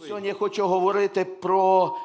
Сьогодні я хочу говорити про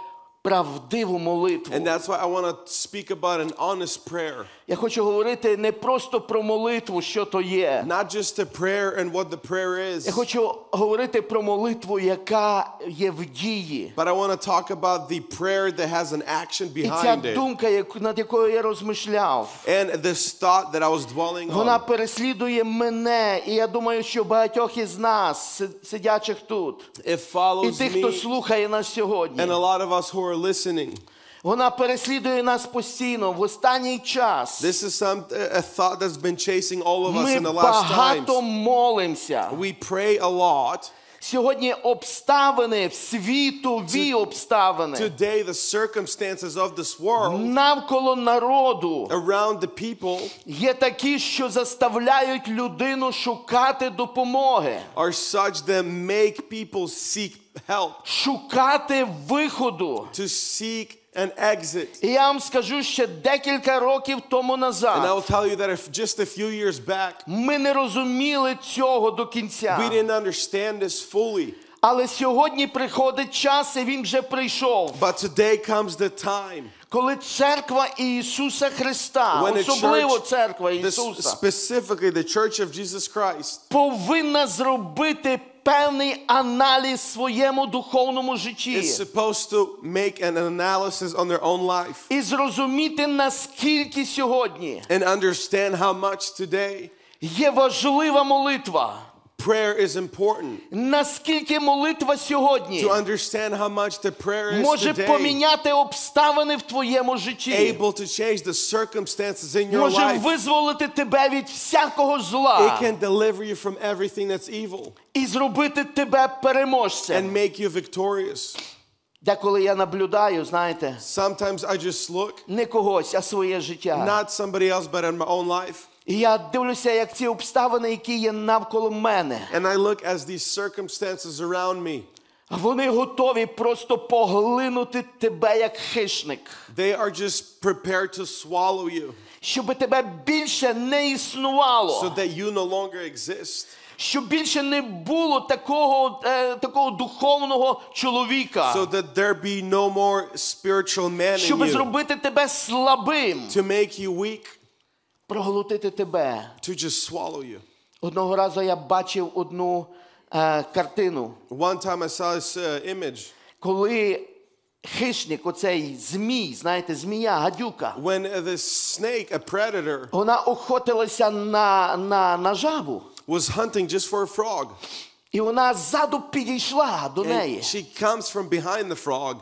правдиву молитву. And that's why I want to speak about an honest prayer. Я хочу говорити не просто про молитву, що то є. Not just a prayer and what the prayer Я is, хочу говорити про молитву, яка є в дії. but I want to talk about the prayer that has an action І ця behind it. думка, яку- над якою я розмишляв, And this thought that I was dwelling вона on, переслідує мене, і я думаю, що багатьох із нас, си- сидячих тут, it і follows тих, хто слухає нас сьогодні. and a lot of us who are listening. Вона переслідує нас постійно в останній час. This is some a thought that's been chasing all of us Ми in the last багато молимося. We pray a lot. Сьогодні обставини в світові обставини Today, the circumstances of this world навколо народу around the people є такі, що заставляють людину шукати допомоги, are such that make people seek help, шукати виходу. to seek an exit. І я вам скажу ще декілька років тому And I will tell you that if just a few years back, Ми не розуміли цього до we кінця. didn't understand this fully. Але сьогодні приходить час, і він вже прийшов. But today comes the time Коли церква Ісуса Христа, when особливо church, церква Ісуса, specifically the Church of Jesus Christ, повинна зробити певний аналіз своєму духовному житті It's supposed to make an analysis on their own life і зрозуміти, наскільки сьогодні and understand how much today є важлива молитва. prayer is important. Наскільки молитва сьогодні To understand how much the prayer is може today поміняти обставини в твоєму житті, able to change the circumstances in your може life. визволити тебе від всякого It зла can deliver you from everything that's evil і зробити тебе переможцем. and make you victorious. Деколи я наблюдаю, знаєте, Sometimes I just look, не когось, а своє життя. not somebody else, but in my own life, І я дивлюся, як ці обставини, які є навколо мене, and I look as these circumstances around me. вони готові просто поглинути тебе як хищник, They are just prepared to swallow you щоб тебе більше не so that you no longer exist. щоб більше не було такого, е, такого духовного чоловіка, So that there be no more spiritual man in щоб зробити тебе слабим, to make you weak, проглотити тебе. to just swallow you. Одного разу я бачив одну е, картину, One time I saw this uh, image коли хищник, оцей змій, знаєте, змія, гадюка, when uh, this snake, a predator, вона охотилася на, на, на жабу. was hunting just for a frog. І вона ззаду підійшла до And she comes from behind the frog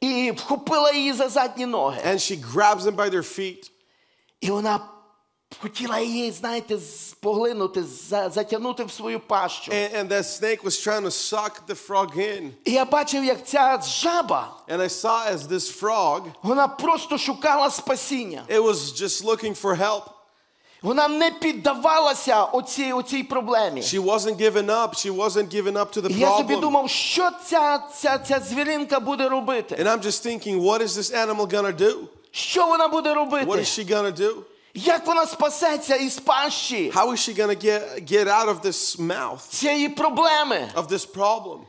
і вхопила її за задні ноги. and she grabs him by their feet І вона хотіла її, знаєте, поглинути, затягнути в свою пащу. and, and that snake was trying to suck the frog in. І я бачив, як ця жаба, And I saw as this frog, вона просто шукала спасіння. it was just looking for help. Вона не піддавалася оцій, оцій проблемі. She wasn't giving up. She wasn't giving up to the І я собі problem. думав, що ця, ця, ця звіринка буде робити? And I'm just thinking, what is this animal gonna do? Що вона буде What is she gonna do? Як вона спасеться із пащі How is she gonna get get out of this mouth цієї проблеми? of this problem?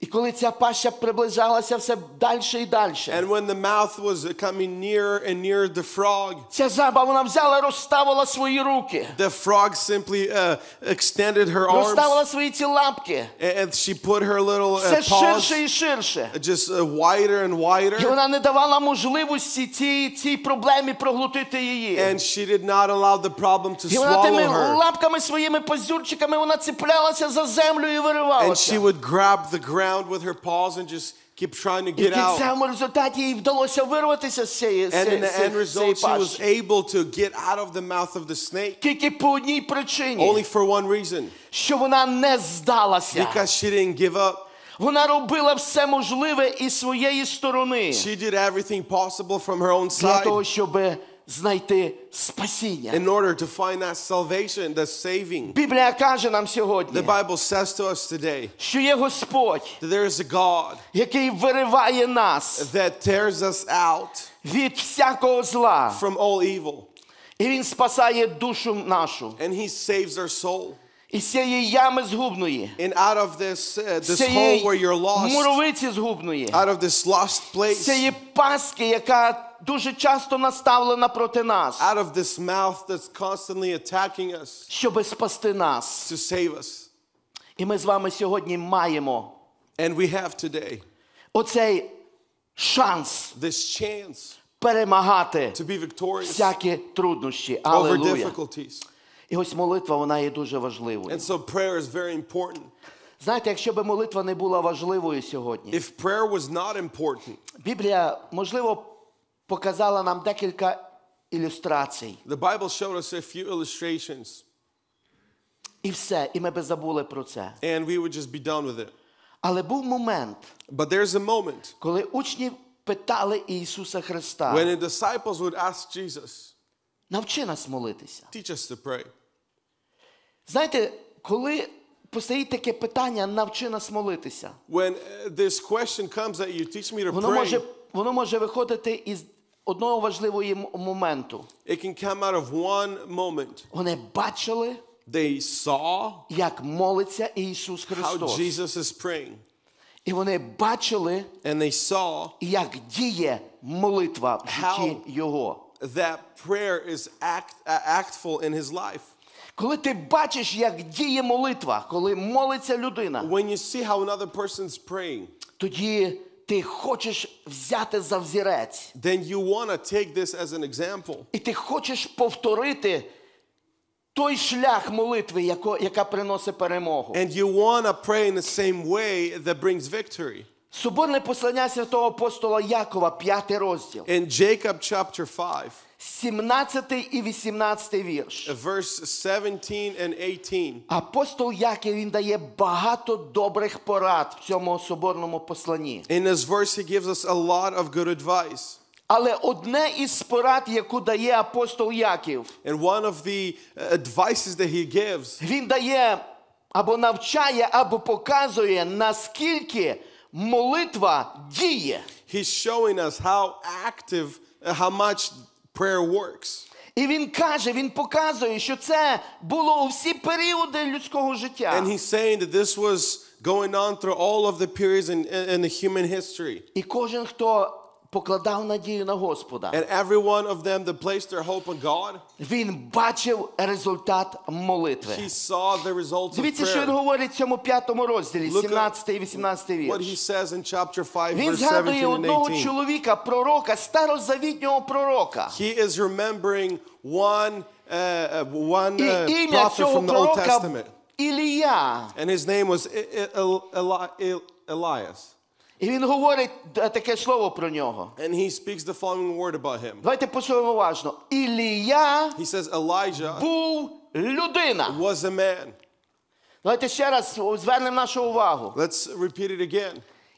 І коли ця паща приближалася все далі і далі, And when the mouth was coming nearer and nearer the frog, ця жаба вона взяла, розставила свої руки, the frog simply uh, extended her arms розставила свої ці лапки, and she put her little uh, paws ширше і ширше. just uh, wider and І wider. вона не давала можливості цій, цій проблемі проглотити її. And she did not allow the problem to І вона тими лапками своїми пазюрчиками вона цеплялася за землю і And she would grab the ground with her paws and just keep trying to І get в out. кінцевому результаті їй вдалося вирватися з цієї, з And in цієї, the з end цієї result, she was пащі. able to get out of the mouth of the snake Тільки по одній причині, only for one reason що вона не здалася. because she didn't give up. Вона робила все можливе із своєї сторони She did everything possible from her own для того, side щоб знайти спасіння. in order to find that salvation, that saving. Біблія каже нам сьогодні, The Bible says to us today що є Господь, that there is a God який вириває нас that tears us out від всякого зла, from all evil і Він спасає душу нашу. and He saves our soul. І цієї ями згубної, And out of this, uh, this hole where you're lost, муровиці згубної, out of this lost place, цієї паски, яка дуже часто наставлена проти нас, out of this mouth that's constantly attacking us щоби спасти нас. to save us. І ми з вами сьогодні маємо And we have today оцей шанс this chance перемагати to be victorious всякі труднощі. over difficulties. І ось молитва, вона є дуже важливою. And so prayer is very important. Знаєте, якщо б молитва не була важливою сьогодні, If prayer was not important, Біблія, можливо, показала нам декілька ілюстрацій. the Bible showed us a few illustrations І все, і ми би забули про це. and we would just be done with it. Але був момент, But there's a moment коли учні питали Ісуса Христа, when the disciples would ask Jesus, навчи нас молитися. teach us to pray. Знаєте, коли постає таке питання, навчи нас молитися, When uh, this question comes that you teach me to воно може, воно може виходити із одного важливого моменту. it can come out of one moment. Вони бачили, They saw як молиться Ісус how Jesus is praying, І вони бачили, and they saw як діє молитва в житті Його. that prayer is act, uh, actful in his life. Коли ти бачиш, як діє молитва, коли молиться людина, When you see how another person's praying, тоді ти хочеш взяти за взірець. then you want to take this as an example. І ти хочеш повторити той шлях молитви, яко- яка приносить перемогу. And you want to pray in the same way that brings victory. Соборне послання святого апостола Якова, 5 розділ, In Jacob chapter 5, 17 і 18 вірш. verse 17 and 18, Апостол Яків він дає багато добрих порад в цьому соборному посланні. in this verse, he gives us a lot of good advice. Але одне із порад, яку дає апостол Яків, And one of the uh, advices that he gives він дає або навчає, або показує, наскільки молитва діє. he's showing us how active, uh, how much prayer works. І він каже, він показує, що це було у всі періоди людського життя. And he's saying that this was going on through all of the periods in, in the human history. І кожен, хто покладав надію на Господа, And every one of them that placed their hope on God, він бачив результат молитви. he saw the results of Дивіться, що він prayer. говорить в цьому п'ятому розділі, Look at 17 і 18 What he вірш. says in chapter 5, Він verse згадує 17 and одного 18. чоловіка, пророка, старозавітнього пророка. He is remembering one, uh, uh, one І uh, ім'я prophet цього from the Old пророка Testament. Ілія. And his name was I- I- El- Eli- El- Elias. І він говорить е, таке слово про нього. And he speaks the following word about him. Давайте послухаємо уважно. Ілія He says, Elijah був людина. was a man. Давайте ще раз звернемо нашу увагу. Let's repeat it again.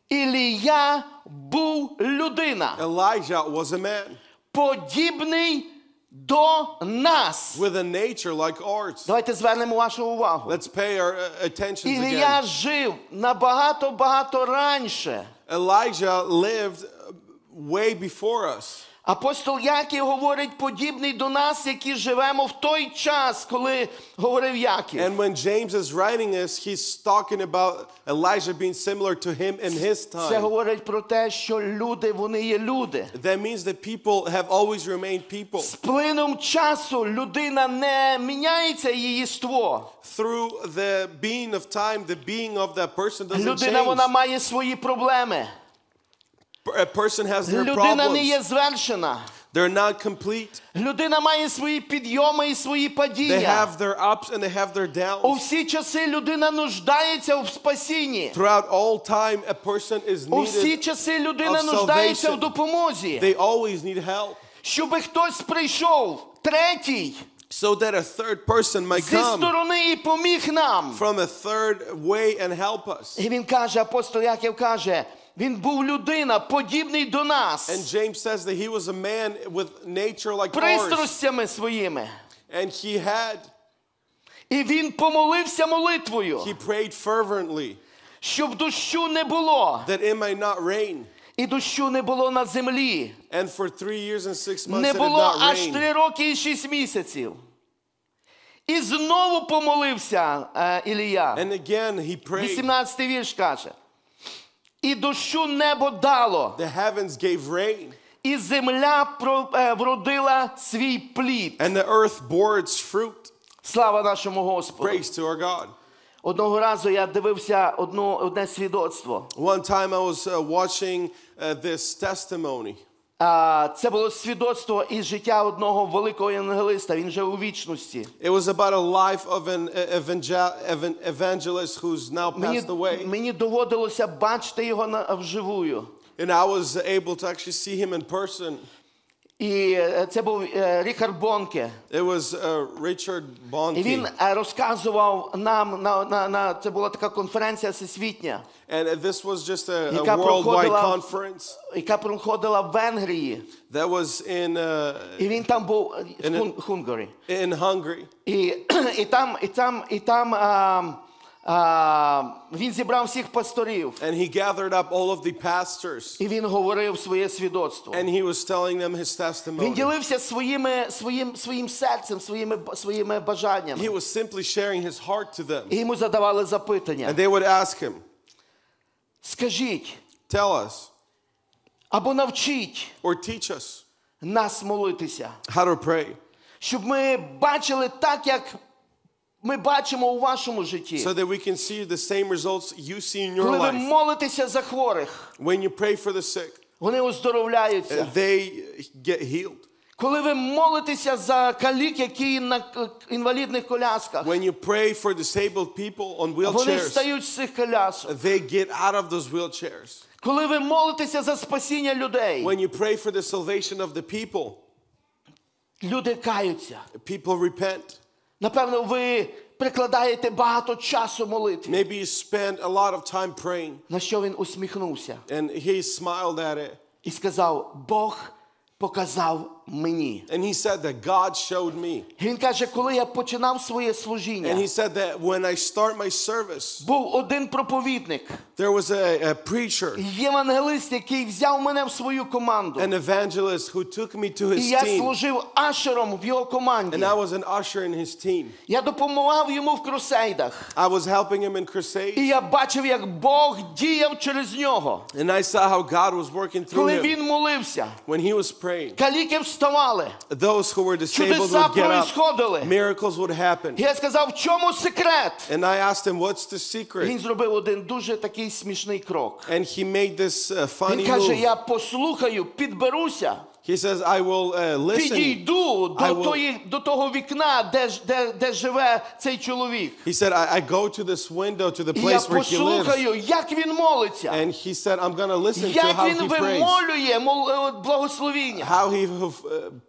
Ілія був людина, Elijah was a man подібний до нас. with a nature like ours. Давайте звернемо вашу увагу. Let's pay our uh, attention Ілія again. жив набагато багато раніше. Elijah lived uh, way before us. Апостол Яків говорить подібний до нас, які живемо в той час, коли говорив Яків. And when James is writing this, he's talking about Elijah being similar to him in his time. Це говорить про те, що люди вони є люди. That means that people have always remained people. З плином часу людина не міняється її ство. Through the being of time, the being of that person doesn't Людина вона має свої проблеми. A person has their Людина не є problems. звершена. They're not complete. Людина має свої підйоми і свої They падіння. have their ups and they have their У downs. всі часи людина нуждається в спасінні. Throughout all time, a person is У всі needed. часи людина of нуждається salvation. в допомозі. They always need help. Щоб хтось прийшов, третій, So that a third person might зі come сторони і поміг нам. from a third way and help us. І він каже, апостол Яків каже, він був людина, подібний до And James says that he was a man with nature like ours. пристрастями своїми. And he had, І він помолився молитвою, he prayed fervently щоб дощу не було. that it might not rain. І дощу не було на землі. And for three years and six months Не було not аж три роки і шість місяців. І знову помолився е, Ілія. And again he prayed. 18 вірш каже. І дощу небо дало, The heavens gave rain, і земля е, вродила свій плід. and the earth bore its fruit. Слава нашому Господу. Praise to our God. Одного разу я дивився одну, одне свідоцтво. One time I was uh, watching uh, this testimony. Це було свідоцтво із життя одного великого євангелиста. Він вже у вічності. It was about a life of an evangel- evangelist who's now passed away. мені доводилося бачити його вживую. And I was able to actually see him in person. І е, це був е, Райнхард Боннке. It was Reinhard Bonnke І він. е, розказував нам на, на, на це була така конференція всесвітня, And uh, this was just a, a worldwide conference яка проходила в Венгрії. that was in, uh, І він там був е, в In- in Hungary. І, і там, і там, і там він зібрав всіх пасторів. And he gathered up all of the pastors. І він говорив своє свідоцтво. And he was telling them his Він testimony. ділився своїми, своїм, своїм серцем, своїми, своїми бажаннями. He was simply sharing his heart to them. І йому задавали запитання. And they would ask him, Скажіть, Tell us або навчіть or teach us нас молитися, how to pray. щоб ми бачили так, як ми бачимо у вашому житті. so that we can see the same results you see in your Коли ви life. молитеся за хворих, When you pray for the sick, вони оздоровляються. they get healed. Коли ви молитеся за калік, які на інвалідних колясках, When you pray for disabled people on вони wheelchairs, встають з цих колясок. they get out of those wheelchairs. Коли ви молитеся за спасіння людей, When you pray for the salvation of the people, люди каються. people repent. Напевно, ви прикладаєте багато часу молитві. Maybe you spend a lot of time praying. На що він усміхнувся And he smiled at it. і сказав: Бог показав мені. And he said that God showed me. І Він каже, коли я починав своє And служіння, he said that when I start my service, був один проповідник, there was a, a preacher, євангелист, який взяв мене в свою команду. an evangelist who took me to І his я team. служив ашером в його команді. And I was an usher in his team. Я допомагав йому в крусейдах. I was helping him in І crusades. я бачив, як Бог діяв через нього. And I saw how God was working through Коли him. він молився, When he was praying, каліки вставали, those who were disabled чудеса would get up. Miracles would happen. Я сказав, в чому секрет? And I asked him, what's the secret? Він зробив один дуже такий смішний крок. And he made this uh, funny Він каже: move. я послухаю, підберуся, He says, I will uh, listen. підійду I до, will- тої, до того вікна, де, де, де живе цей чоловік. He said, I, I go to this window, to the І я place where he lives. послухаю, як він молиться, And he said, I'm going to listen to як how він he prays. вимолює мол- е, благословіння. How he uh,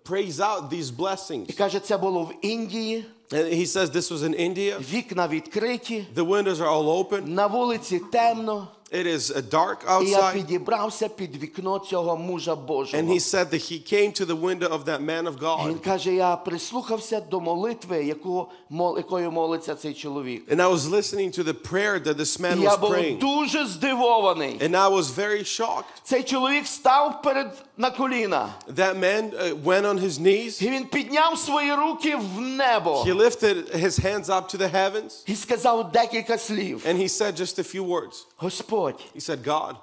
prays out these І blessings. каже, це було в Індії, And he says this was in India. вікна відкриті, The windows are all open. на вулиці темно. It is uh, dark І я outside. підібрався під вікно цього мужа Божого. And he said that he came to the window of that man of Він God. каже, я прислухався до молитви, яку, мол- якою молиться цей чоловік. And I was listening to the prayer that this man І я was був praying. дуже здивований. And I was very shocked. Цей чоловік став перед на коліна. That man uh, went on his knees. І він підняв свої руки в небо He lifted his hands up to the heavens. і сказав декілька слів. And he said just a few words. Господь, He said, God,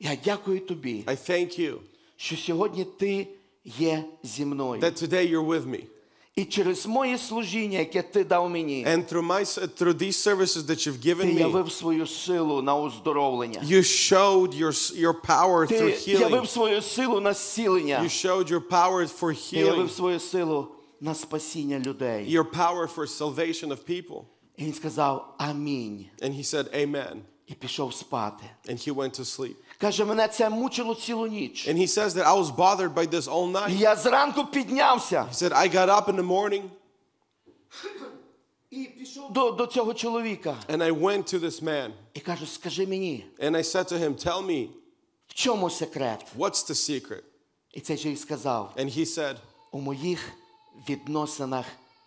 я дякую тобі, I thank you що сьогодні ти є зі мною. that today you're with me. І через моє служіння, яке ти дав мені, And through my through these services that you've ти given me, явив свою силу на оздоровлення. you showed your your power through Ти явив healing. свою силу на зцілення. You showed your power for Ти явив healing, свою силу на спасіння людей. your power for salvation of people. І він сказав Амінь. And he said, Amen. І пішов спати. And he went to sleep. Каже, мене це мучило цілу ніч. And he says that I was bothered by this all night. я зранку піднявся He said, I got up in the morning і пішов до, до цього чоловіка. and I went to this man. І кажу, скажи мені, And I said to him, Tell me, в чому секрет? what's the secret? І цей чоловік сказав, And he said, у моїх відносинах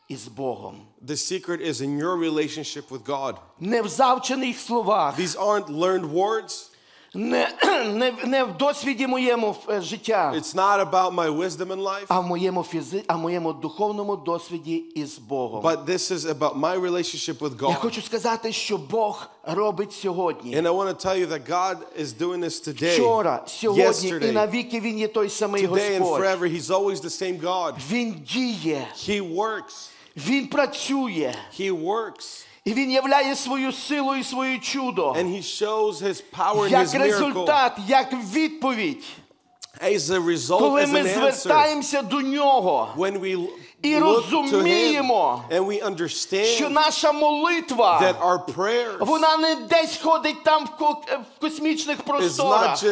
із Богом. The secret is in your relationship with God. Не в завчених словах, These aren't learned words. не, не, не в досвіді моєму е, життя, It's not about my wisdom in life, а в моєму фізи, а в моєму духовному досвіді із Богом. but this is about my relationship with Я God. хочу сказати, що Бог робить сьогодні. And I want to tell you that God is doing this today, Вчора, сьогодні і навіки Він є той самий today, and forever. He's always the same God. Він діє, He works. Він працює, He works. і Він являє свою силу і своє чудо. And He shows His power як His результат, як відповідь, As a result, коли as ми звертаємося до нього, when we І розуміємо, що наша молитва, вона не десь ходить там в космічних просторах,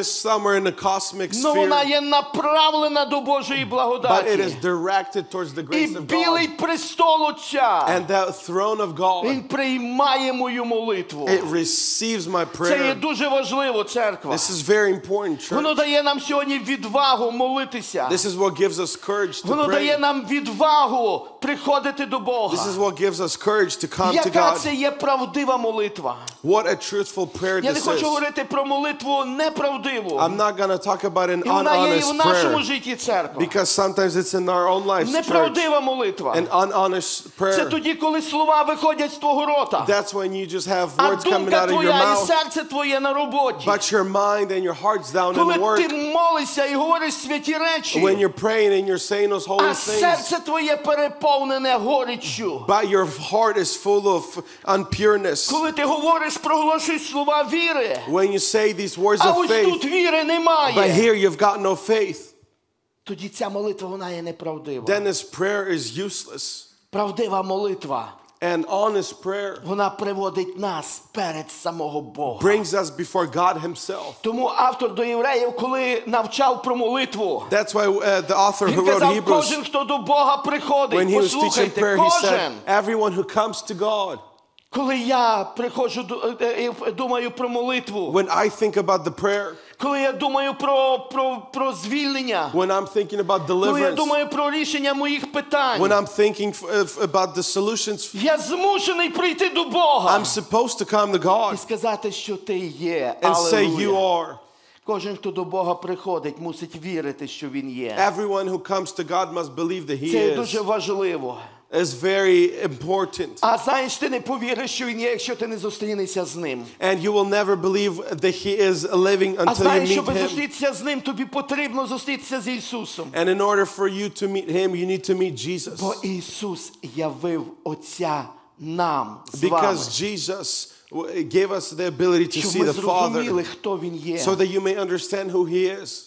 але вона є направлена до Божої but it благодаті. is directed towards the І grace of білий престол Отця, And that throne of God, Він приймає мою молитву. Це є дуже важливо, церква. This is very important, Воно дає нам сьогодні відвагу молитися. This is what gives us courage to Воно дає нам відвагу приходити до This is what gives us courage to come to Яка God. це є правдива молитва? What a truthful prayer Я не хочу говорити про молитву неправдиву. I'm not going to talk about an є і в нашому житті церква. because sometimes it's in our own lives. Неправдива молитва. An unhonest Це prayer. тоді, коли слова виходять з твого рота, That's when you just have words coming думка out of your твоя і серце твоє на роботі. but your mind and your heart's down Коли ти молишся і говориш святі речі, When you're praying and you're saying those holy а things, серце твоє переповнене горіччю. but your heart is full of unpureness. Коли ти говориш, проголошуєш слова віри, When you say these words а ось тут віри немає. but here you've got no faith, тоді ця молитва вона є неправдива. then this prayer is useless. Правдива молитва, And honest prayer вона приводить нас перед самого Бога. brings us before God Himself. Тому автор до євреїв, коли навчав про молитву, That's why uh, the author who він wrote казав, Hebrews, кожен, хто до Бога when приходить, he was teaching послухайте, prayer, he кожен. said, Everyone who comes to God, Коли я приходжу е, е, думаю про молитву, when I think about the prayer, коли я думаю про, про, про звільнення, when I'm thinking about коли я думаю про рішення моїх питань, when I'm thinking about the solutions, я змушений прийти до Бога I'm supposed to come to і God сказати, що ти є. and say, You are. Кожен, хто до Бога приходить, мусить вірити, що він є. Everyone who comes to God must believe that He Це is. дуже важливо. It's very important. А знаєш, ти не повіриш, що він є, якщо ти не зустрінешся з ним. And you will never believe that He is living А until you знаєш, meet щоб Him. зустрітися з ним, тобі потрібно зустрітися з Ісусом. And in order for you to meet Him, you need to meet Jesus. Бо Ісус явив Отця нам з вами, Because Jesus w- gave us the ability to щоб see ми the зрозуміли, Father хто Він є. so that you may understand who He is.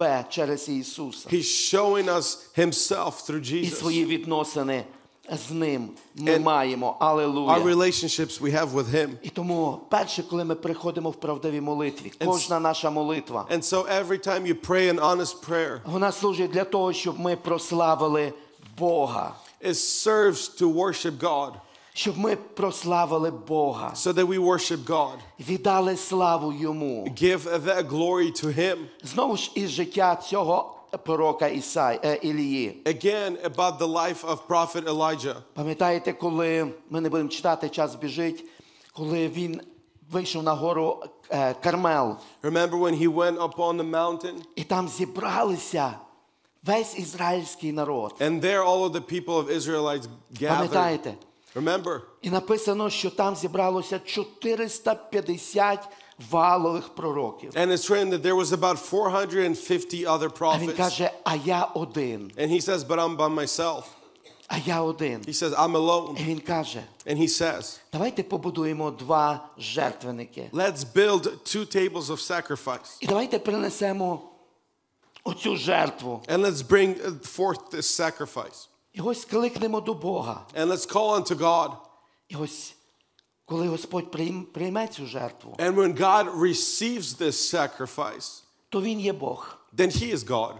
Себе через Ісуса He's showing us Himself through і Jesus. свої відносини з Ним ми And маємо. Our Алелуя. relationships we have with Him. І тому перше, коли ми приходимо в правдивій молитві, кожна наша молитва, And so every time you pray an honest prayer, вона служить для того, щоб ми прославили Бога. it serves to worship God, Щоб ми прославили Бога, so that we worship God. віддали славу Йому. Give that glory to Him. Знову ж із життя цього пророка Ісай, е, Ілії. Again, about the life of Prophet Elijah. Пам'ятаєте, коли ми не будемо читати, час біжить, коли він вийшов на гору е, Кармел, Remember when he went up on the mountain? і там зібралися весь ізраїльський народ. And there all of the people of Israelites gathered. Пам'ятаєте? Remember? І написано, що там зібралося 450 валових пророків. And it's written that there was about 450 other А він prophets. каже, а я один, And he says, but I'm by myself. а я один. He says, I'm alone. І він каже, And he says, давайте побудуємо два жертвенники. let's build two tables of sacrifice. І давайте принесемо оцю жертву. And let's bring forth this sacrifice. І ось кликнемо до Бога. And let's call unto God. І ось коли Господь прийм- прийме цю жертву, And when God receives this sacrifice, то Він є Бог. then he is God.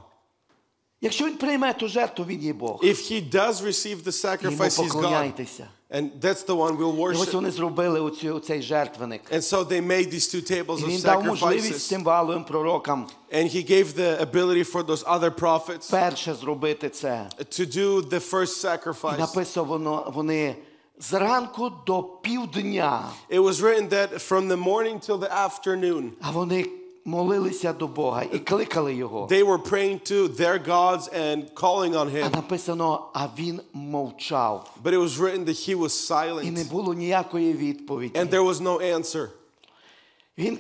Якщо Він прийме ту жертву, Він є Бог. If he does receive the sacrifice, he's God. поклоняйтеся. And that's the one we'll І ось worship. вони зробили оцю, оцей жертвеник. And so they made these two tables І of він дав можливість sacrifices. цим валовим пророкам And he gave the ability for those other prophets перше зробити це. to do the first І sacrifice. написано, воно, вони зранку до півдня. It was written that from the morning till the afternoon, А вони молилися до Бога і кликали його. they were praying to their gods and calling on А him. написано, а він мовчав. But it was written that he was І не silent було ніякої відповіді. and there was no answer. Він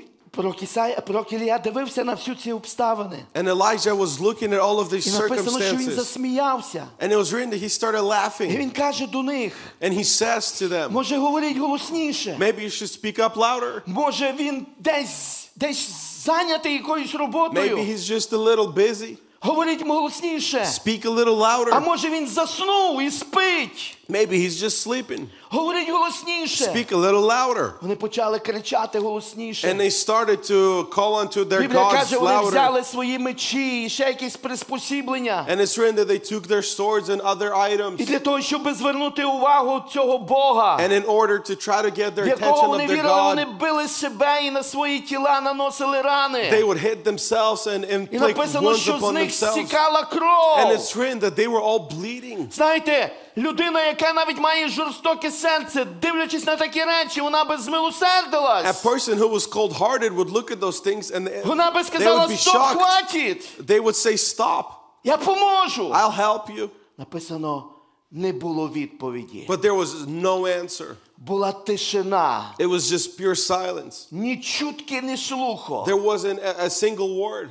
пророк Ілія дивився на всю ці обставини. And Elijah was looking at all of these І написано, що він засміявся. And it was written that he started І laughing. він каже до них: And he says to them, може, говоріть голосніше. maybe you should speak up louder. Може, він десь десь зайнятий якоюсь Maybe he's just a little busy. Говорить голосніше. Speak a little А louder. може він заснув і спить. Maybe he's just sleeping. Говоріть голосніше. Speak a little louder. Вони почали кричати And голосніше. they started to call unto their Біблія gods каже, вони louder. взяли свої мечі і ще якісь приспосіблення. And it's written that they took their swords and other І items. для того, щоб звернути увагу цього Бога, And in order to try to get в their якого attention вони of their вірили, вони God, били себе і на свої тіла наносили they рани. would hit themselves and І inflict написано, wounds що з upon них themselves. стікала And кров. it's written that they were all bleeding. Знаєте, людина, яка навіть має жорстоке серце, дивлячись на такі речі, вона би A person who was cold-hearted would look at those things and they, Вона би they would be стоп, shocked. хватить, They would say, stop, я поможу. I'll help you. Написано, не було відповіді. But there was no answer. Була тишина, It was just pure silence. ні чутки, ні слуху. There wasn't a, a single word.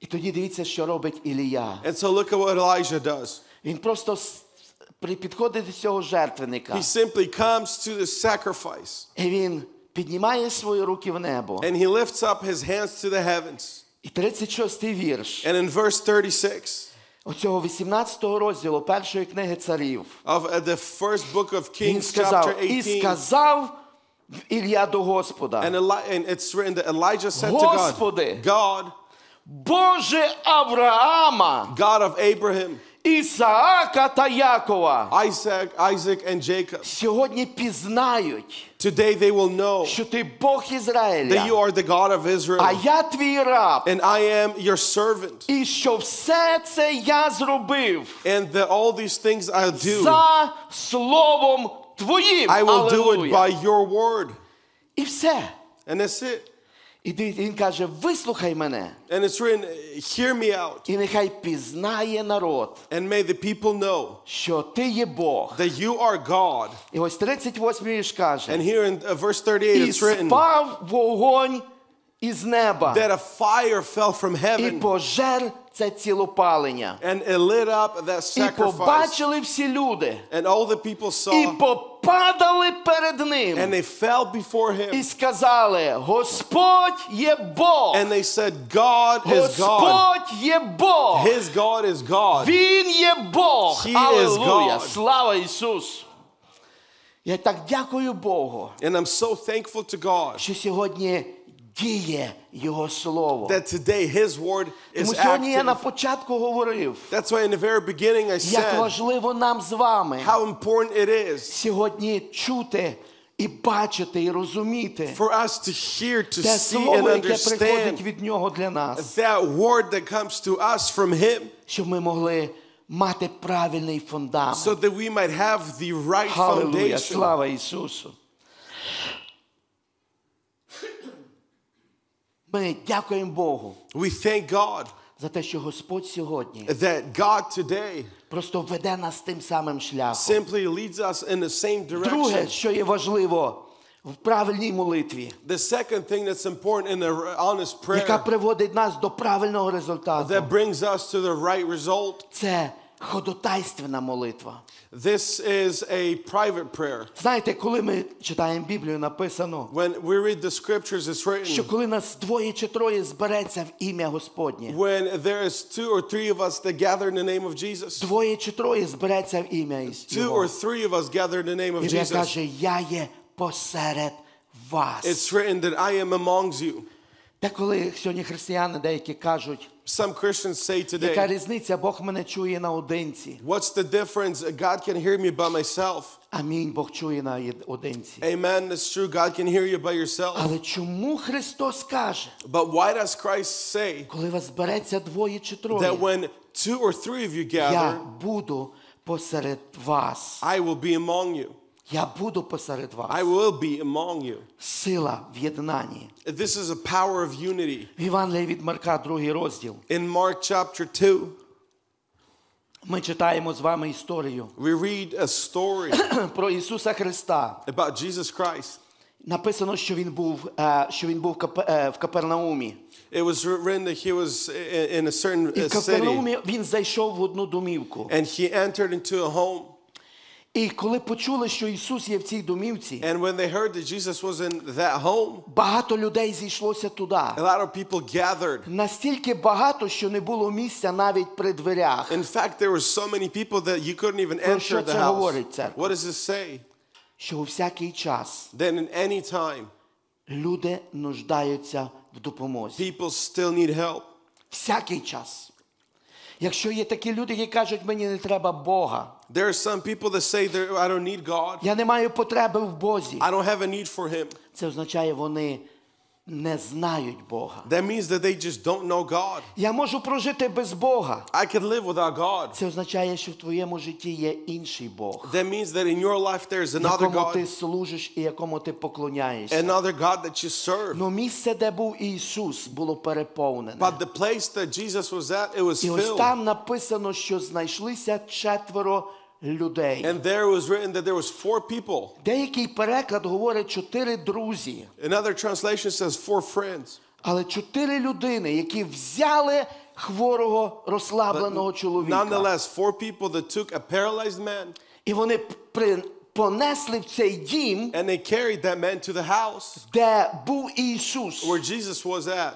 І тоді дивіться, що робить Ілія. And so look at what Elijah does. Він просто підходить до цього жертвенника. He simply comes to the sacrifice І він піднімає свої руки в небо. and he lifts up his hands to the heavens. І 36 вірш And in verse 36 оцього 18 розділу першої книги царів. of uh, the first book of Він Kings, chapter сказав, і сказав Ілля до Господа, and, Eli- and it's written that Elijah said to God, Господи. God, Боже Авраама, God of Abraham, Ісаака та Якова, Isaac, Isaac, and Jacob, сьогодні пізнають, today they will know що ти Бог that you Ізраїля, are the God of а Israel, я твій раб, and I am your servant, і що все це я зробив and that all these things I do, за словом твоїм. I will do it Алілуя. by your word. І все. And that's it. І дивіться, він каже: вислухай мене, And it's written, hear me out, і нехай пізнає народ, and may the people know що ти є Бог. that you are God. І ось 38 вірш And каже: here in uh, verse 38, і it's written спав вогонь із неба, that a fire fell from і heaven пожер це цілопалення. and it lit up that І sacrifice. побачили всі люди, And all the people і saw, попадали перед and ним, they fell before і him, сказали: Господь є Бог, and they said, God is God. Господь є Бог, His God is God. Він є Бог. He is Аллилуйя! God. Слава Ісусу! Я так дякую Богу, And I'm so thankful to God що сьогодні діє Його Слово. that today His word is Тому сьогодні я на active. початку говорив, That's why in the very beginning I як said важливо нам з вами how important it is сьогодні чути і бачити, і розуміти for us to hear, to те see, and слово, яке приходить understand від Нього для нас, that word that comes to us from Him щоб ми могли мати правильний фундамент. so that we might have the right Халилуя, foundation. слава Ісусу. Ми дякуємо Богу We thank God за те, що Господь сьогодні that God today просто веде нас тим самим шляхом. simply leads us in the same Друге, direction. що є важливо в правильній молитві, The second thing that's important in the honest яка prayer приводить нас до правильного результату, that brings us to the right result, це ходотайственна молитва. this is a private prayer. Знаєте, коли ми читаємо Біблію, написано, When we read the scriptures, it's що written, коли нас двоє чи троє збереться в ім'я Господнє, when there is two or three of us that gather in the name of Jesus, двоє чи троє збереться в ім'я two or three of us gather in the name of Біблія Jesus, каже, я є посеред вас. it's written that I am amongst you. Та коли сьогодні християни деякі кажуть, Some Christians say яка today, різниця, Бог мене чує наодинці. what's the difference? God can hear me by myself. Амінь, Бог чує наодинці. Amen, that's true. God can hear you by yourself. Але чому Христос каже, But why does Christ say коли вас збереться двоє чи троє, that when two or three of you я gather, буду посеред вас? I will be among you? Я буду посеред вас. I will be among you. Сила в єднанні. This is a power of unity. В Євангелії від Марка, другий розділ. In Mark chapter 2, Ми читаємо з вами історію we read a story про Ісуса Христа. about Jesus Christ. Написано, що він був, е, що він був в Капе- е, в Капернаумі. It was written that he was i- in a certain І uh, в city Капернаумі він зайшов в одну домівку. and he entered into a home. І коли почули, що Ісус є в цій домівці, And when they heard that Jesus was in that home, багато людей зійшлося туди. a lot of people gathered. Настільки багато, що не було місця навіть при дверях. In fact, there were so many people that you couldn't even що enter the house. говорить церква? What does this say? Що у всякий час Then in any time, люди нуждаються в допомозі. people still need help. Всякий час. Якщо є такі люди, які кажуть, мені не треба Бога, There are some people that say, that I don't need God. я не маю потреби в Бозі. I don't have a need for Him. Це означає, вони не знають Бога. That means that they just don't know God. Я можу прожити без Бога. I could live without God. Це означає, що в твоєму житті є інший Бог, That means that in your life there is another якому ти служиш і якому ти поклоняєшся. another God that you serve. Но місце, де був Ісус, було переповнене. But the place that Jesus was at, it was І ось там написано, що знайшлися четверо людей. And there was written that there was four people. Деякий переклад говорить чотири друзі, Another translation says four friends. але чотири людини, які взяли хворого розслабленого чоловіка. Nonetheless, four people that took a paralyzed man І вони при- понесли в цей дім, and they carried that man to the house де був Ісус. where Jesus was at.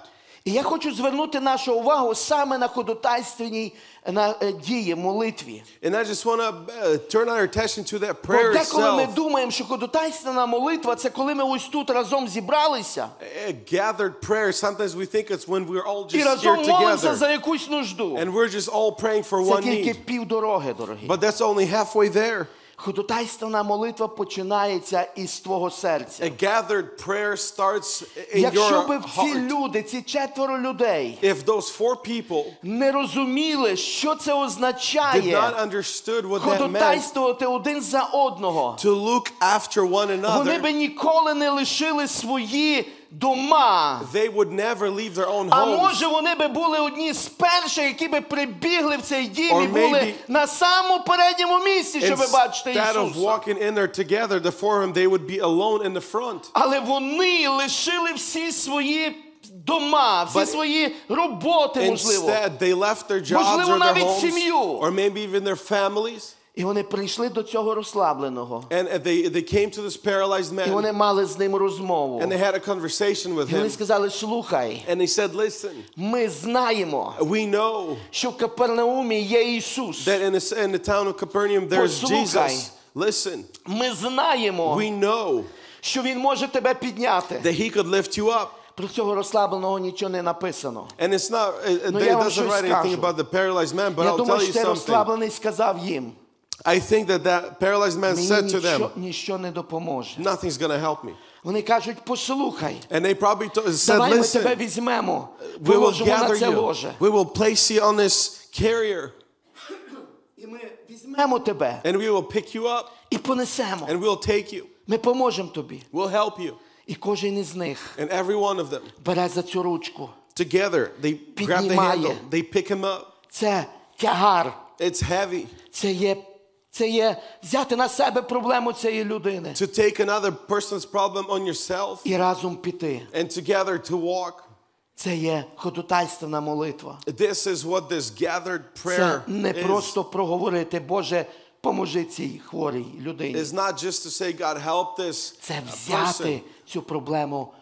І я хочу звернути нашу увагу саме на ходотайственній на е, дії, молитві. And I just want to uh, turn our attention to that prayer деколи ми думаємо, що ходотайственна молитва це коли ми ось тут разом зібралися gathered prayer, sometimes we think it's when we're all just here разом молимося за якусь нужду. and we're just all praying for Це one тільки need. півдороги, дорогі. But that's only halfway there. Ходотайственна молитва починається із твого серця. A gathered prayer starts in Якщо би ці люди, ці четверо людей, If those four people не розуміли, що це did not означає understood what that meant ходотайствувати один за одного, to look after one вони another, би ніколи не лишили свої дома. they would never leave their own А може вони би були одні з перших, які би прибігли в цей дім і були на самому передньому місці, щоб бачити Instead of Ісуса. walking in there together, the four of them, they would be alone in the front. Але вони лишили всі свої дома, всі свої роботи, можливо. Instead, they left their jobs Можливо, or their навіть homes, сім'ю. or maybe even their families, І вони прийшли до цього розслабленого. and uh, they, they came to this paralyzed І man, вони мали з ним розмову. and they had a conversation with І вони him. сказали: слухай, And they said, Listen, ми знаємо, we know що в Капернаумі є Ісус. that in the, in the town of Capernaum there's. Jesus. Listen, Ми знаємо, we know що Він може тебе підняти. that he could lift you up. Про цього розслабленого нічого не написано. And it's not, it, it Ну, я вам щось write anything скажу. about the paralyzed man, but Я I'll думаю, що цей розслаблений сказав їм, I think that that paralyzed man мені said to them, ніщо, ніщо не допоможе. Nothing's going to help me. Вони кажуть, послухай, And they probably to- said, давай ми тебе Listen, візьмемо, we will положимо на gather це you, ложе. we will place you on this carrier, І ми візьмемо тебе and we will pick you up, і понесемо. and we'll take you. Ми поможемо тобі. We'll help you. І кожен із них And every one of them, бере за цю ручку. together, they grab the Піднімає. handle, they pick him up. Це тягар. It's heavy. Це є, це є взяти на себе проблему цієї людини To take another person's problem on yourself і разом піти. and together to walk. Це є ходотайственна молитва. This is what this gathered Це prayer не просто проговорити, Боже, поможи цій хворій людині. It's not just to say, God, help this Це взяти цю проблему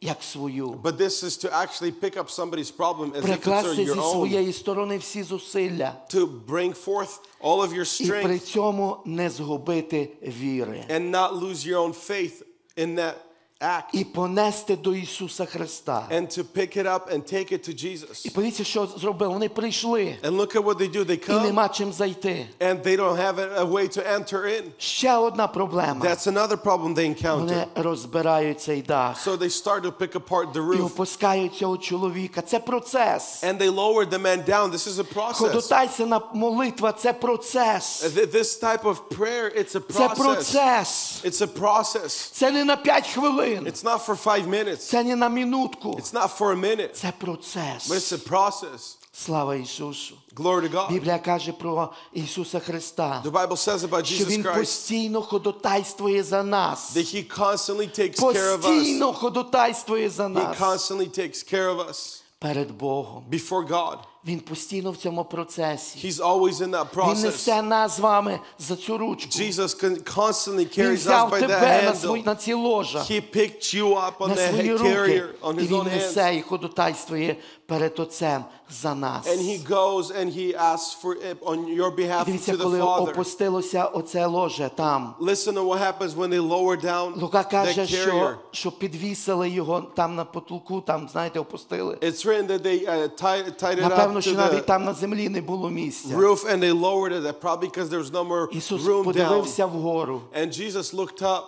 як свою. but this is to actually pick up somebody's problem as if it's Прикласти your зі own, своєї сторони всі зусилля. to bring forth all of your І при strength цьому не згубити віри. and not lose your own faith in that act і понести до Ісуса Христа. and to pick it up and take it to Jesus. І подивіться, що зробили. Вони прийшли And look at what they do. They і come нема чим зайти. and they don't have a a way to enter in. Ще одна проблема. That's another problem they encounter. Вони розбирають цей дах So they start to pick apart the і roof опускають цього чоловіка. Це процес. and they lower the man down. This is a process. Ходотайсена молитва це процес. Th- This type of prayer, it's a Це process. процес. It's a process. Це не на 5 хвилин. It's not for five minutes. Це не на минутку. It's not for a minute. Це But it's процес. a process. Слава Ісусу. Glory to God. Біблія каже про Ісуса Христа, The Bible says about що Jesus Він Christ постійно ходотайствує за нас. that He constantly takes care of us. Постійно ходотайствує за He нас constantly takes care of us перед Богом. before God. Він постійно в цьому процесі. He's always in that Він process. несе нас з вами за цю ручку. Jesus con- constantly Він carries us by the тебе на, свої, handle. на ці ложа, He picked you up on the carrier on his він own hands. несе і ходотайствує перед Отцем за нас. And he goes and he asks for it on your behalf Дивіться, to the коли опустилося оце ложе там. Listen to what happens when they lower down Лука каже, що, що підвісили його там на потолку, там, знаєте, опустили. It's written that they uh, tied, tied it up Напевно, що навіть там на землі не було місця. roof and they lowered it. Probably because there was no more Ісус room down. подивився вгору And Jesus looked up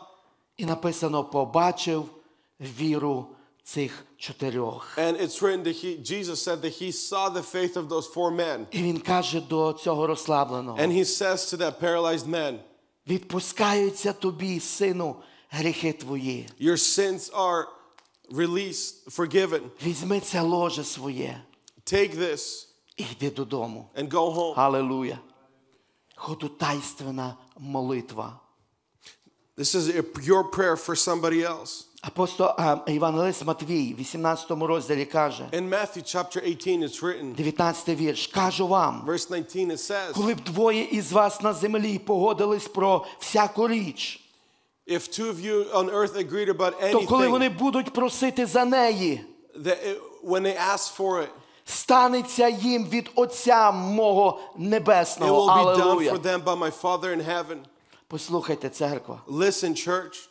і написано, побачив віру цих чотирьох. and it's written that he, Jesus said that he saw the faith of those four men. І він каже до цього розслабленого, And he says to that paralyzed man, відпускаються тобі, сину, гріхи твої. Your sins are released, forgiven. Візьми це ложе своє Take this і йди додому. and go home. Халилуя. Ходотайственна молитва. This is a, your prayer for somebody else. Апостол а, Євангелист Матвій, в 18 розділі каже, In Matthew chapter 18, it's written, 19 вірш, кажу вам, verse 19, it says, коли б двоє із вас на землі погодились про всяку річ, If two of you on earth agreed about то коли вони anything, будуть просити за неї, that it, when they ask for it, станеться їм від Отця мого Небесного. Послухайте, церква. Listen, church,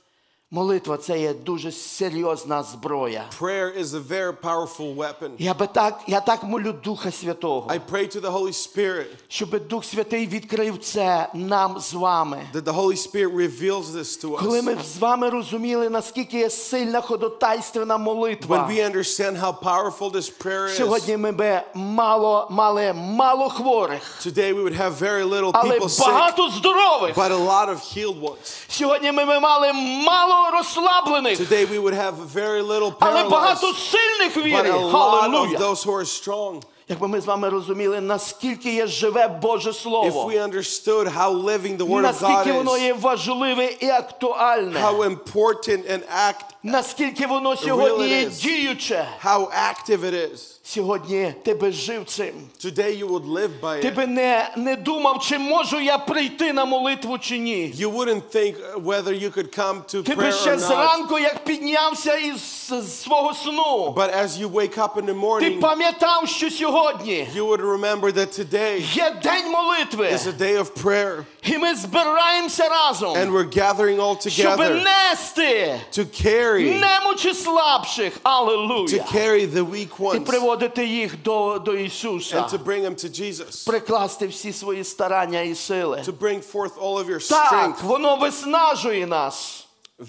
Молитва це є дуже серйозна зброя. prayer is a very powerful weapon. Я би так, я так молю Духа Святого, I pray to the Holy Spirit щоб Дух Святий відкрив це нам з вами. that the Holy Spirit reveals this to Коли us. ми з вами розуміли, наскільки є сильна ходотайственна When we understand how powerful this prayer is, сьогодні ми би мало мали мало хворих, today we would have very little people sick, багато здорових. but a lot of healed ones. Сьогодні ми би мали мало розслаблених, Today we would have very little але багато сильних віри. Халилуя! those who are strong. Якби ми з вами розуміли, наскільки є живе Боже If we understood how living the Word of God наскільки воно є важливе і актуальне, how important an act, наскільки воно сьогодні є діюче. how active it is. Сьогодні ти би жив цим. Today you would live by Ти it. би не, не думав, чи можу я прийти на молитву чи ні. You wouldn't think whether you could come to Ти би ще зранку, як піднявся із свого сну, But as you wake up in the ти morning, пам'ятав, що сьогодні you would remember that today є день молитви, is a day of prayer. і ми збираємося разом, And we're gathering all щоб together нести to carry, немочі слабших, to carry the weak і ones приводити їх до, до Ісуса, and to bring them to Jesus. прикласти всі свої старання і сили. To bring forth all of your Так, strength. воно виснажує нас.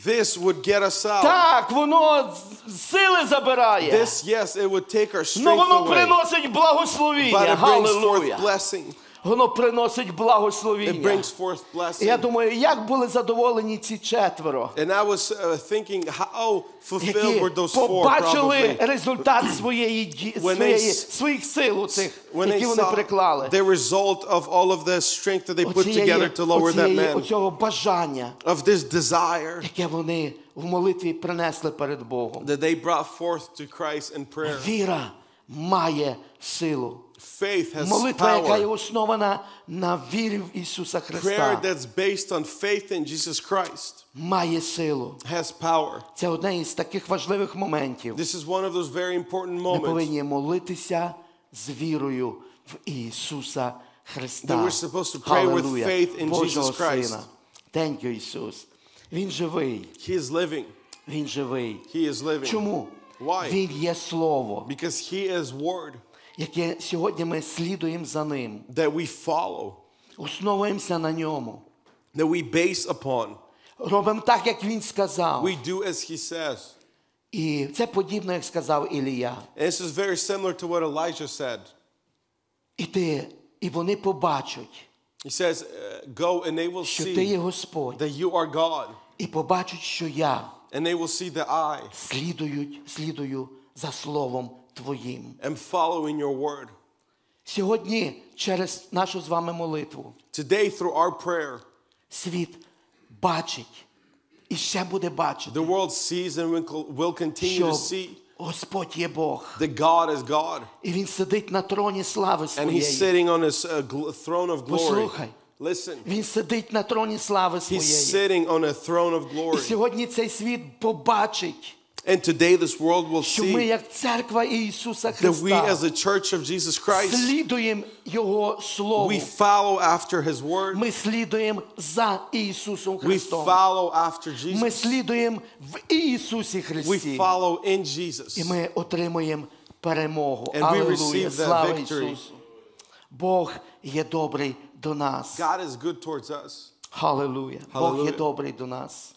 This would get us out. Так, воно сили забирає. This, yes, it would take our Ну strength воно away. приносить But it brings forth blessing. Воно приносить It благословіння. brings forth І Я думаю, як були задоволені ці четверо, And I was uh, thinking, how fulfilled які were those four побачили probably? результат своєї, ді- When they своєї, s- своїх сил, цих, When які they вони saw приклали. the result of all of the strength that they put together to lower that man, Оцього бажання, of this desire яке вони в молитві принесли перед Богом. that they brought forth to Christ in prayer. Віра має силу. Faith has Молитва, яка є основана на вірі в Ісуса Prayer that's based on faith in Jesus Christ має силу. has power. Це одне із таких важливих моментів. This is one of those very important Ми moments повинні молитися з вірою в Ісуса Христа. That we're supposed to pray with faith in Божого Jesus Christ. Сина. Thank you, Ісус. Він живий. He is living. Він живий. He is living. Чому? Why? Він є слово, Because He is Word яке сьогодні ми слідуємо за ним, that we follow, основуємося на ньому. that we base upon. Робимо так, як він сказав. We do as He says. І це подібно, як сказав Ілія. This is very similar to what Elijah said. І ти, і вони побачать, He says, uh, Go and they will що ти є see Господь, that you are God, і побачать, що я and they will see that I слідують, слідую за словом Твоїм. am following your word. Сьогодні, через нашу з вами молитву, Today, through our prayer, світ бачить і ще буде бачити, the world sees and will- continue to see Господь є Бог. that God is God. І Він сидить на троні слави And He's sitting on His uh, throne of glory. Послухай. Listen, Він сидить на троні слави He's sitting on a throne of І glory. сьогодні цей світ побачить, And today, this world will що ми, see як церква Ісуса that we, Христа, as a church of Jesus Christ, слідуємо Його Слову. we follow after His word. Ми слідуємо за Ісусом We Христом. follow after Ми Jesus. слідуємо в Ісусі We Христі. follow in І Jesus. ми отримуємо перемогу. And we Аллилуйя. receive that Слава victory. Ісусу. Бог є добрий до нас. God is good towards us. Халилуя. Бог є Халилуя. добрий до нас.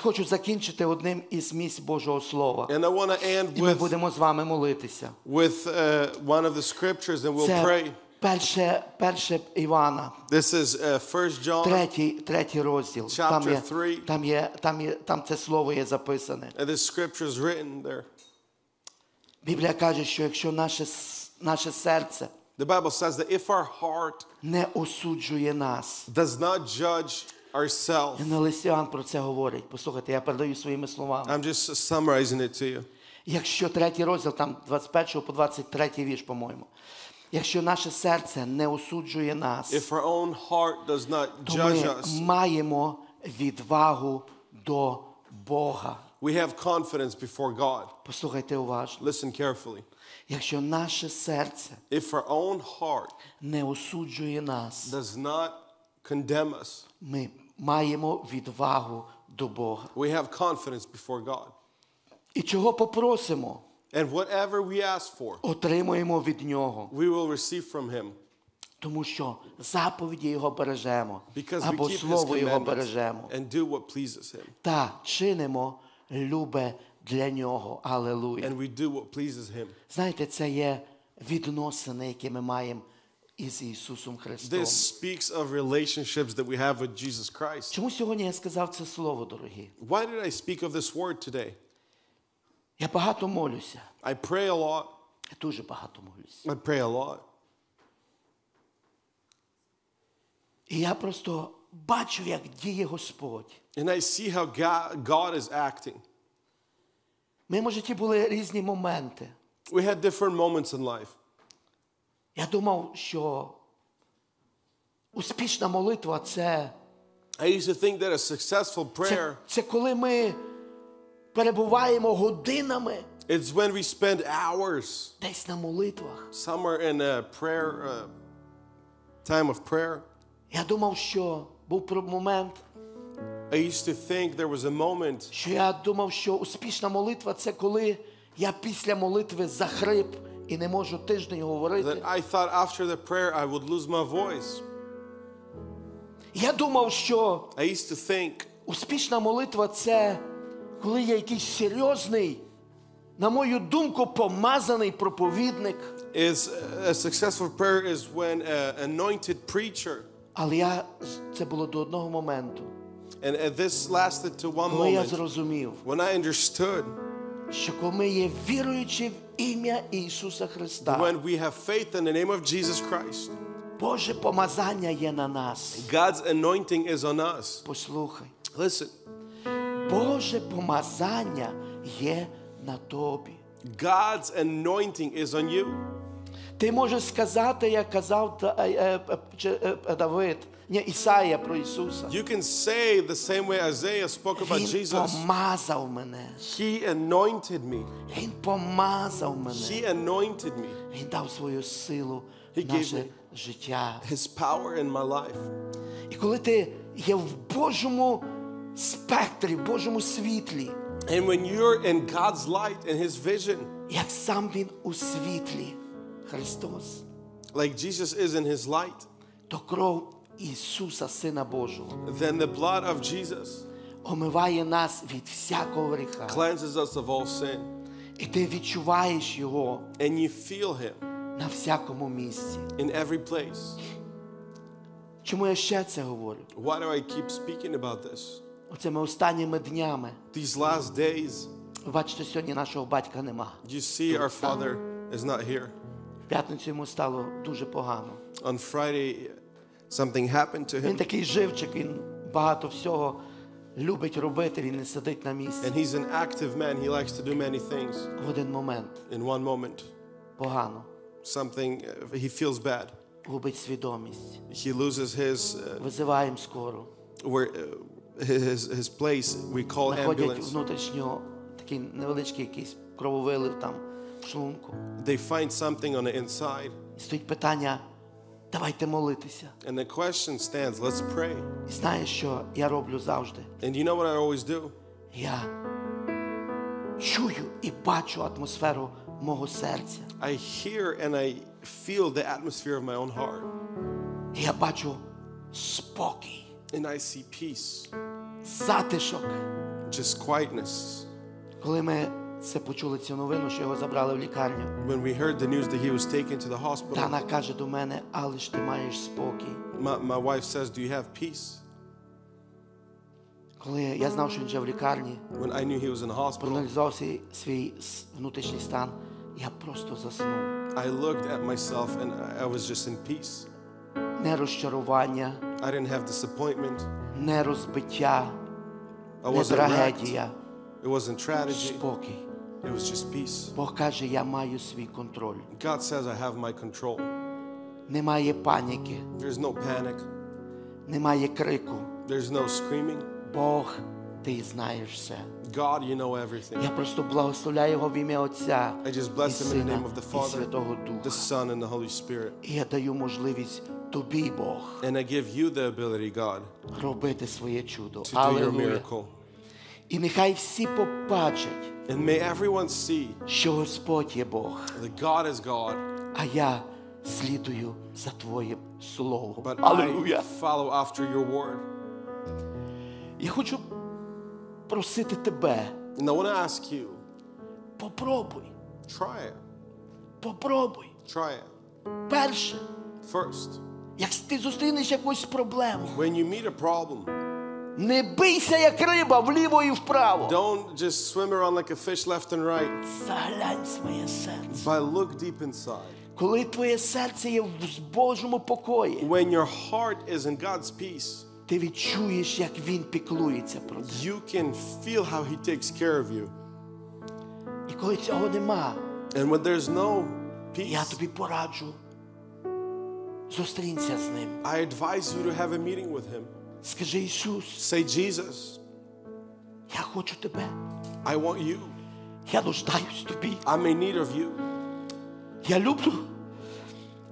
Хочу закінчити одним із місць Божого Слова. And I want to end І ми with, будемо з вами молитися. with uh, one of the scriptures and we'll Це pray. перше, перше Івана, This is uh, 1 John, третій, третій розділ. Там Chapter є, three. там, є, там, є, там це слово є записане. and this scripture is written there. Біблія каже, що якщо наше, наше серце The Bible says that if our heart не осуджує нас, does not judge ourselves, Иоанн про це говорить. Послухайте, я передаю своїми словами. I'm just summarizing it to you. Якщо третій розділ, там 21 по 23 вірш, по-моєму. Якщо наше серце не осуджує нас, If our own heart does not то judge ми us, маємо відвагу до Бога. we have confidence before God. Послухайте уважно. Listen carefully. Якщо наше серце If our own heart не осуджує нас, does not condemn us, ми маємо відвагу до Бога. we have confidence before God. І чого попросимо, And whatever we ask for, отримуємо від Нього. we will receive from Him Тому що заповіді Його бережемо, because або Слово Його бережемо. and do what pleases Him. Та чинимо любе для Нього. Алелуя. And we do what pleases Him. Знаєте, це є відносини, які ми маємо із Ісусом Христом. This speaks of relationships that we have with Jesus Christ. Чому сьогодні я сказав це слово, дорогі? Why did I speak of this word today? Я багато молюся. I pray a lot. Я дуже багато молюся. I pray a lot. І я просто бачу, як діє Господь. And I see how God, God is acting. Моєму житті були різні моменти. We had different moments in life. Я думав, що успішна молитва це, I used to think that a successful prayer це коли ми перебуваємо годинами is when we spend hours десь на молитвах. somewhere in a prayer uh, time of prayer. Я думав, що був момент, I used to think there was a moment що я думав, що успішна молитва це коли я після молитви захрип і не можу тиждень говорити. I thought after the prayer I would lose my voice. Я думав, що I used to think успішна молитва це коли я якийсь серйозний, на мою думку, помазаний проповідник. is a successful prayer is when an anointed preacher Але я це було до одного моменту, and, and this lasted to one коли я moment зрозумів, when I understood що коли ми є віруючи в ім'я Ісуса Христа, when we have faith in the name of Jesus Christ Боже помазання є на нас. God's anointing is on us Послухай, listen Боже помазання є на тобі. God's anointing is on you Ти можеш сказати, як казав е, е, е, Давид, ні, Ісая про Ісуса. you can say the same way Isaiah spoke about Він Jesus помазав мене. he anointed me Він помазав мене. he anointed me Він дав свою силу в наше життя. his power in my life І коли ти є в Божому спектрі, в Божому світлі, And when you're in God's light and His vision, як сам Він у світлі, Христос, like Jesus is in His light, то кров Ісуса, Сина Божого, then the blood of Jesus омиває нас від всякого гріха. cleanses us of all sin. І ти відчуваєш Його And you feel Him на всякому місці. in every place. Чому я ще це говорю? Why do I keep speaking about this? Оцими останніми днями. These last days, бачите, сьогодні нашого батька нема. you see our Father is not here. П'ятницю йому стало дуже погано. On Friday, something happened to Він him, такий живчик, він багато всього любить робити, він не сидить на місці. and he's an active man. He likes to do many things. В один момент In one moment, погано, something, uh, he feels bad. губить свідомість. He loses his, uh, Визиваємо скору. where, uh, his, his place. We call Знаходять ambulance. внутрішньо такий невеличкий якийсь крововилив там в шлунку. They find something on the inside, І стоїть питання, давайте молитися. and the question stands, let's pray. І знаєш, що я роблю завжди? And you know what I always do? Я чую і бачу атмосферу мого серця. I hear and I feel the atmosphere of my own heart, я бачу спокій, and I see peace, затишок. just quietness. Коли ми це почули цю новину, що його забрали в лікарню, When we heard the news that he was taken to the hospital, Тана каже до мене, але ж ти маєш спокій. my, my wife says, Do you have peace? Коли я знав, що він вже в лікарні, When I knew he was in the hospital, проаналізував свій, внутрішній стан, я просто заснув. I looked at myself and I- was just in peace. Не розчарування, I didn't have disappointment. не розбиття, I не wasn't wrecked. It wasn't tragedy. спокій. It was just peace. Бог каже, я маю свій контроль. God says I have my control. Немає паніки, There's no panic. немає крику. There's no screaming. Бог, ти знаєш все. God, you know everything. Я просто благословляю його в ім'я Отця I just bless him in the name of the Father, Святого the Son, and the Holy Spirit. І я даю можливість тобі, Бог, And I give you the ability, God, робити своє чудо. to do your Аллилуйя. miracle. І нехай всі побачать, And may everyone see що Господь є Бог, that God is God, а я слідую за Твоїм Словом. but. I follow after your word. Я хочу просити тебе, And I want to ask you, попробуй, try it. попробуй. Try it. Перше, First, як ти зустрінеш якусь проблему, when you meet a problem, не бийся, як риба, вліво і вправо. don't just swim around like a fish left and right, Заглянь своє серце. but look deep inside. Коли твоє серце є в Божому покої, When your heart is in God's peace, ти відчуєш, як він піклується про це. you can feel how He takes care of you. І коли цього нема, And when there's no я peace, тобі пораджу. Зустрінься з ним. I advise you to have a meeting with Him. Скажи Ісус, Say, Jesus, я хочу тебе. I want you. Я нуждаюсь тобі. I'm in need of you. Я люблю.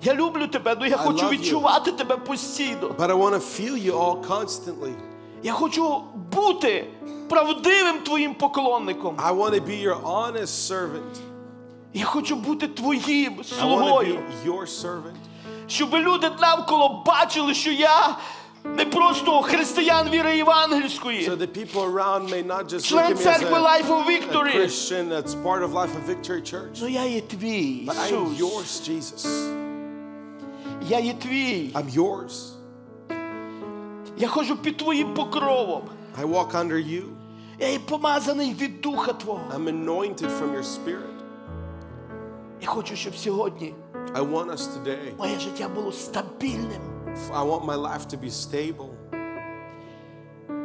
Я люблю тебе, але я I хочу love you. відчувати тебе постійно. But I want to feel you all constantly. Я хочу бути правдивим твоїм поклонником. I want to be your honest servant. Я хочу бути твоїм I want to be your servant. Щоб люди навколо бачили, що я не просто християн віри євангельської, So the people around may not just look at me as a, Life of a Victory. Christian that's part of Life of Victory Church. Ну я є твій, But I am Ісус. yours, Jesus. Я є твій. I'm yours. Я ходжу під твоїм покровом. I walk under you. Я є помазаний від Духа Твого. I'm anointed from your spirit. Я хочу, щоб сьогодні I want us today. моє життя було стабільним. I want my life to be stable.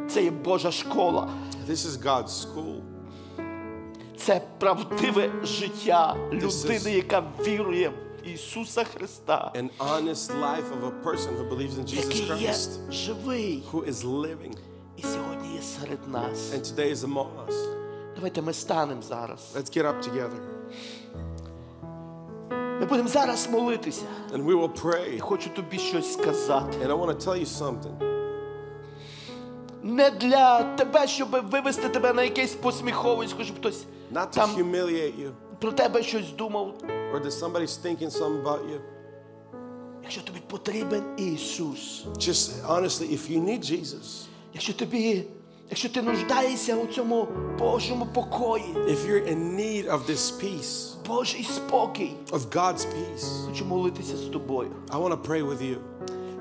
Це є Божа школа. This is God's school. Це правдиве життя This людини, is- яка вірує в Ісуса Христа, An honest life of a person who believes in Jesus який є Christ, живий who is living, і сьогодні є серед нас. and today is among us. Давайте ми станемо зараз. Let's get up together. Ми будемо зараз молитися. And we will І pray. хочу тобі щось сказати. And I want to tell you something. не для тебе, щоб вивести тебе на якесь посміховисько, щоб хтось not to там humiliate you про тебе щось думав. or that somebody's thinking something about you. Якщо тобі потрібен Ісус, Just honestly, if you need Jesus, якщо тобі, якщо ти нуждаєшся у цьому Божому покої, if you're in need of this peace, Божий спокій, of God's peace, хочу молитися з тобою, I want to pray with you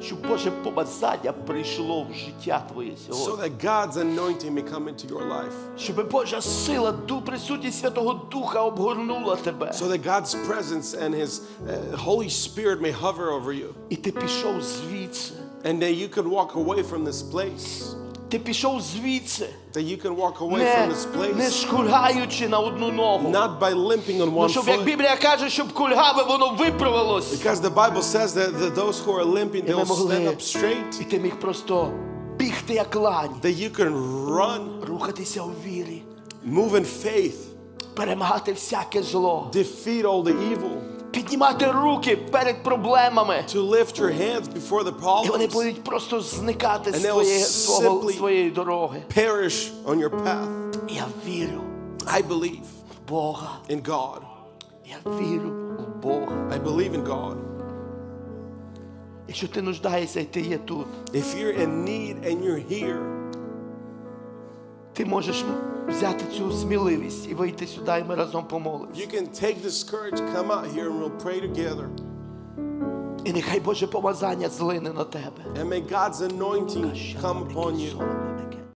щоб Боже помазання прийшло в життя твоє so that God's anointing may come into your life, Щоб Божа сила, ду, присутність Святого Духа обгорнула тебе. so that God's presence and His uh, Holy Spirit may hover over you, І ти пішов звідси. and that you can walk away from this place, Ти пішов звідси, that you can walk away from не, this не place, шкульгаючи на одну ногу. not by limping on Ну, one щоб як. Біблія каже, щоб кульгаве воно виправилось. Because the Bible says that, that those who are limping, they will stand up straight, і ти міг просто бігти як лань, that you can run, рухатися у вірі, move in faith, перемагати всяке зло, defeat all the evil, піднімати руки перед проблемами. to lift your hands before the І вони problems, будуть просто зникати з And they will твоєї, свого, simply- своєї дороги. perish on your path. Я вірю I believe в Бога. in God. Я вірю в Бога. I believe in God. Якщо ти нуждаєшся і ти є тут, If you're in need and you're here, ти можеш взяти цю сміливість і вийти сюди, і ми разом помолимося. you can take this courage, come out here, and we'll pray together. І нехай Боже помазання злине на тебе. And may God's anointing come upon you.